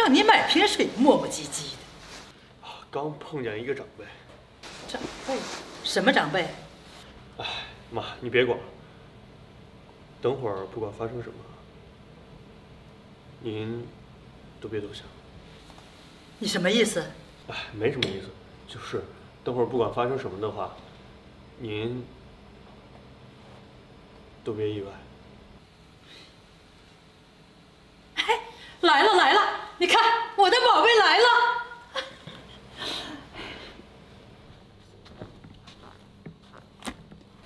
让你买瓶水磨磨唧唧的。刚碰见一个长辈。长辈？什么长辈？哎，妈，你别管。等会儿不管发生什么，您都别多想。你什么意思？哎，没什么意思，就是等会儿不管发生什么的话，您都别意外。哎，来了来了，你看我的宝贝来了。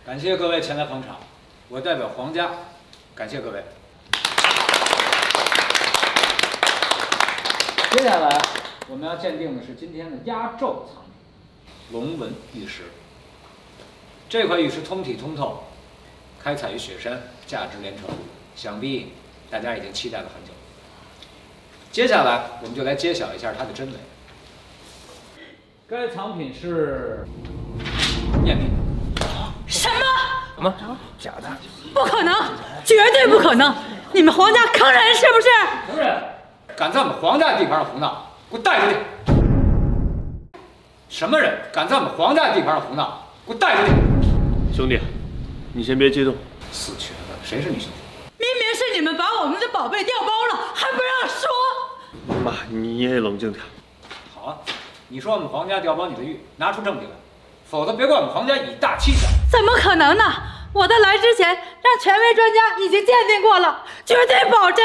感谢各位前来捧场，我代表皇家感谢各位。接下来我们要鉴定的是今天的压轴藏品——龙纹玉石。这块玉石通体通透，开采于雪山，价值连城，想必大家已经期待了很久。接下来我们就来揭晓一下它的真伪。该藏品是赝品。什么？什么？假的？不可能，绝对不可能！你们皇家坑人是不是？坑人！敢在我们皇家地盘上胡闹，给我带出去！什么人敢在我们皇家地盘上胡闹？给我带出去！兄弟，你先别激动。死瘸子，谁是你兄弟？明明是你们把我们的宝贝调包了，还不让说！妈，你也冷静点。好啊，你说我们皇家调包你的玉，拿出证据来，否则别怪我们皇家以大欺小。怎么可能呢？我在来之前让权威专家已经鉴定过了，绝对保真。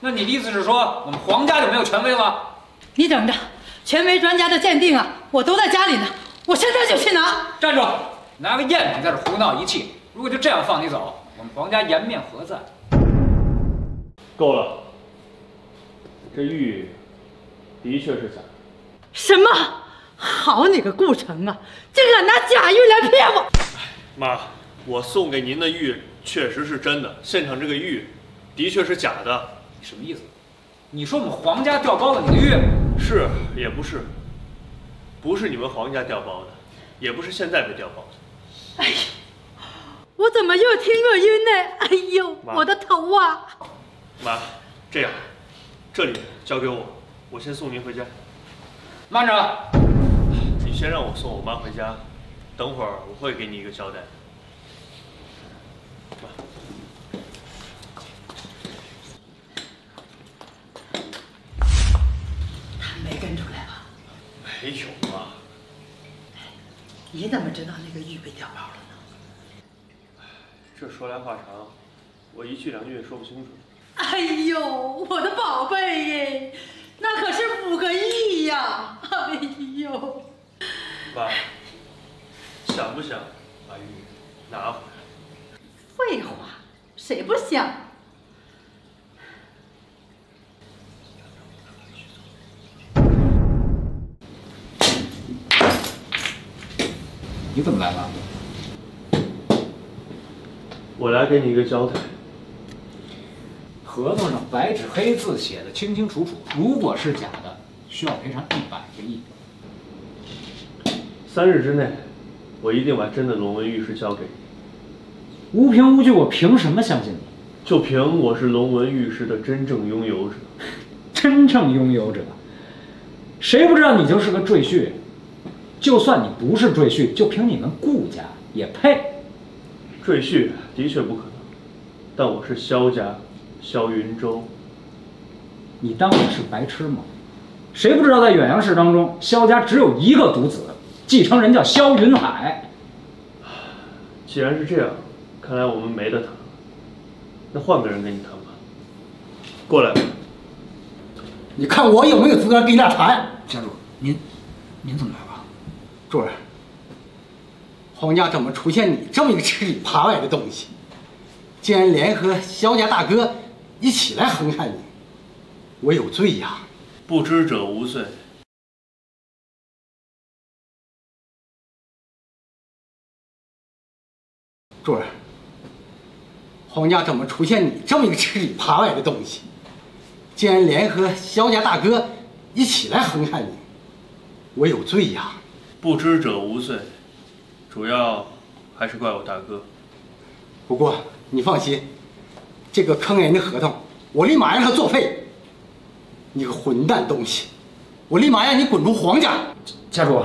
那你的意思是说我们皇家就没有权威了？你等着，权威专家的鉴定啊，我都在家里呢，我现在就去拿。站住！拿个赝品在这胡闹一气，如果就这样放你走，我们皇家颜面何在？够了，这玉的确是假的。什么？好你个顾城啊，竟敢拿假玉来骗我！妈，我送给您的玉确实是真的，现场这个玉的确是假的。你什么意思？你说我们皇家调包了你的玉？是也不是？不是你们皇家调包的，也不是现在被调包的。哎呀，我怎么越听越晕呢？哎呦，我的头啊！妈，这样，这里交给我，我先送您回家。慢着，你先让我送我妈回家，等会儿我会给你一个交代。他没跟出来吧？没有啊。你怎么知道那个玉被调包了呢？这说来话长，我一句两句也说不清楚。哎呦，我的宝贝耶，那可是五个亿呀！哎呦，爸，想不想把玉拿回来？废话，谁不想？你怎么来了？我来给你一个交代。合同上白纸黑字写的清清楚楚，如果是假的，需要赔偿一百个亿。三日之内，我一定把真的龙纹玉石交给你。无凭无据，我凭什么相信你？就凭我是龙纹玉石的真正拥有者。真正拥有者？谁不知道你就是个赘婿？就算你不是赘婿，就凭你们顾家也配？赘婿的确不可能，但我是萧家，萧云舟。你当我是白痴吗？谁不知道在远洋市当中，萧家只有一个独子，继承人叫萧云海。既然是这样，看来我们没得谈了。那换个人跟你谈吧。过来。你看我有没有资格跟你俩谈？家主，您，您怎么来了？主任，皇家怎么出现你这么一个吃里扒外的东西？竟然联合萧家大哥一起来横看你，我有罪呀！不知者无罪。主任，黄家怎么出现你这么一个吃里扒外的东西？竟然联合萧家大哥一起来横看你，我有罪呀！不知者无罪，主要还是怪我大哥。不过你放心，这个坑人的合同我立马让他作废。你个混蛋东西！我立马让你滚出黄家！家主，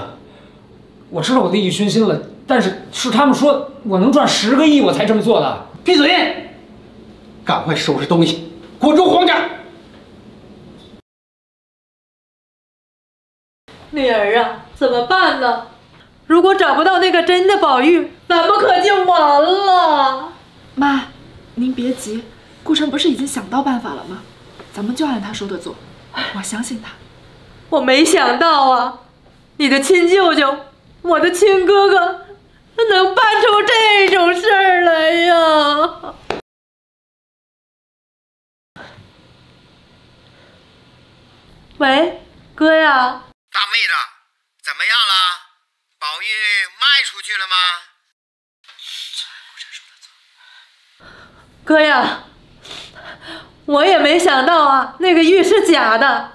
我知道我利益熏心了，但是是他们说我能赚十个亿，我才这么做的。闭嘴！赶快收拾东西，滚出黄家！女儿啊，怎么办呢？如果找不到那个真的宝玉，咱们可就完了。妈，您别急，顾城不是已经想到办法了吗？咱们就按他说的做，我相信他。我没想到啊，你的亲舅舅，我的亲哥哥，能办出这种事儿来呀！喂，哥呀，大妹子，怎么样了？宝玉卖出去了吗？哥呀，我也没想到啊，那个玉是假的，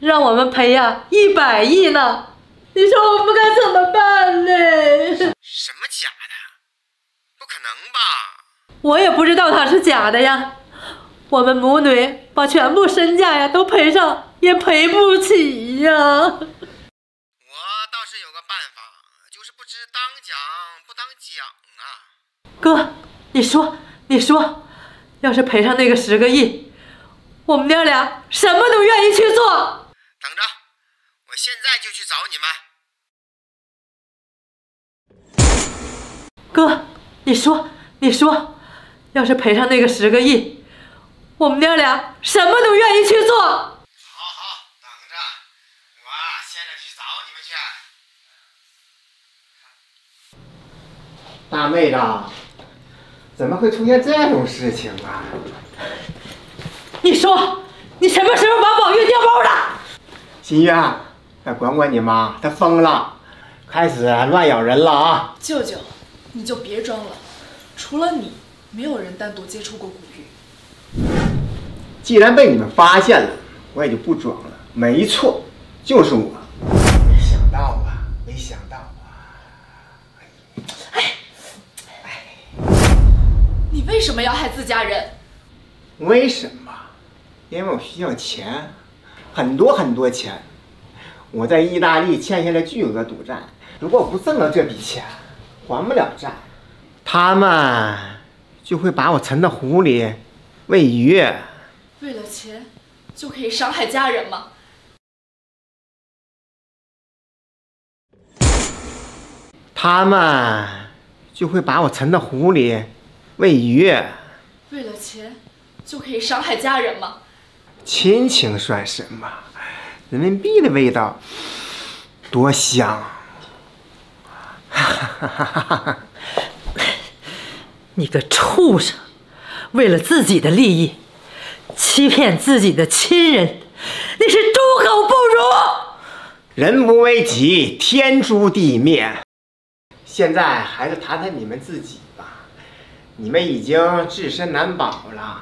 让我们赔呀一百亿呢。你说我们该怎么办呢？什么假的？不可能吧？我也不知道它是假的呀。我们母女把全部身价呀都赔上，也赔不起呀。我倒是有个办法，就是不知当讲不当讲啊。哥，你说，你说，要是赔上那个十个亿，我们娘俩什么都愿意去做。等着，我现在就去找你们。哥，你说，你说，要是赔上那个十个亿，我们娘俩什么都愿意去做。好好，等着，我现在去找你们去。大妹子，怎么会出现这种事情啊？你说，你什么时候把宝玉调包了？心月，快管管你妈，她疯了，开始乱咬人了啊！舅舅，你就别装了，除了你，没有人单独接触过古玉。既然被你们发现了，我也就不装了。没错，就是我。没想到啊，没想到啊！你为什么要害自家人？为什么？因为我需要钱，很多很多钱。我在意大利欠下了巨额赌债，如果我不挣了这笔钱，还不了债，他们就会把我沉到湖里喂鱼。为了钱就可以伤害家人吗？他们就会把我沉到湖里喂鱼。为了钱就可以伤害家人吗？亲情算什么？人民币的味道多香！你个畜生，为了自己的利益，欺骗自己的亲人，你是猪狗不如！人不为己，天诛地灭。现在还是谈谈你们自己吧，你们已经自身难保了。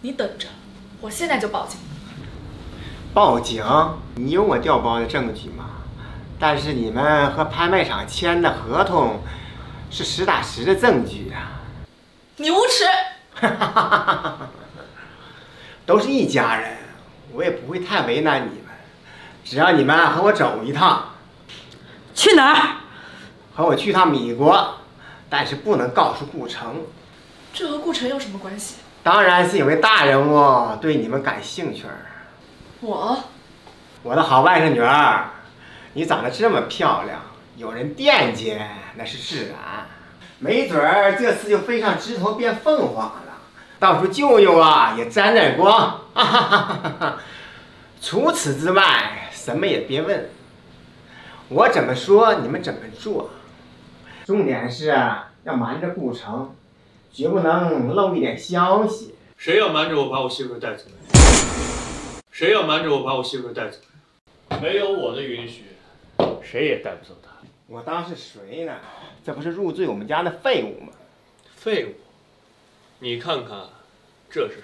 你等着，我现在就报警。报警？你有我调包的证据吗？但是你们和拍卖场签的合同是实打实的证据啊！你无耻！都是一家人，我也不会太为难你们。只要你们和我走一趟，去哪儿？和我去趟米国，但是不能告诉顾城。这和顾城有什么关系？当然是有位大人物对你们感兴趣儿。我，我的好外甥女儿，你长得这么漂亮，有人惦记那是自然。没准儿这次就飞上枝头变凤凰了，到时候舅舅啊也沾点光。哈哈哈哈哈。除此之外，什么也别问。我怎么说，你们怎么做。重点是要瞒着顾城，绝不能漏一点消息。谁要瞒着我把我媳妇带走来？谁要瞒着我把我媳妇带走来？没有我的允许，谁也带不走她。我当是谁呢？这不是入赘我们家的废物吗？废物！你看看，这是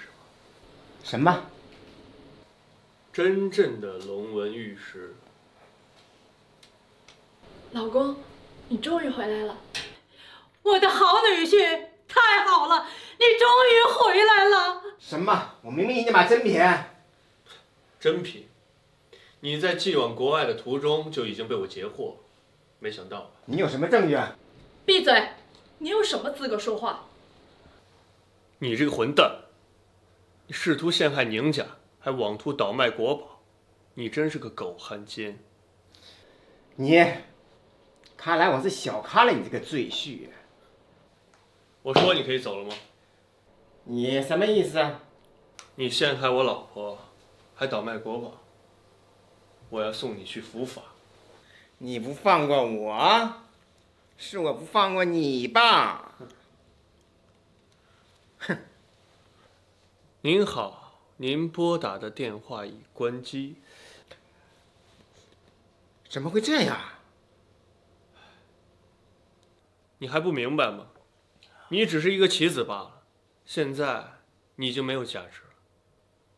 什么？什么？真正的龙纹玉石。老公，你终于回来了。我的好女婿，太好了，你终于回来了。什么？我明明已经把真品。真品。你在寄往国外的途中就已经被我截获，没想到吧？你有什么证据？闭嘴！你有什么资格说话？你这个混蛋！你试图陷害宁家，还妄图倒卖国宝，你真是个狗汉奸！你，看来我是小看了你这个赘婿。我说你可以走了吗？你什么意思啊？你陷害我老婆，还倒卖国宝，我要送你去伏法。你不放过我，是我不放过你吧？哼！您好，您拨打的电话已关机。怎么会这样？你还不明白吗？你只是一个棋子罢了，现在你已经没有价值了，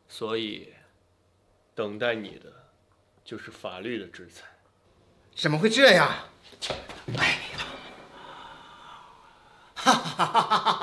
所以等待你的就是法律的制裁。怎么会这样？哎呀！哈哈哈哈！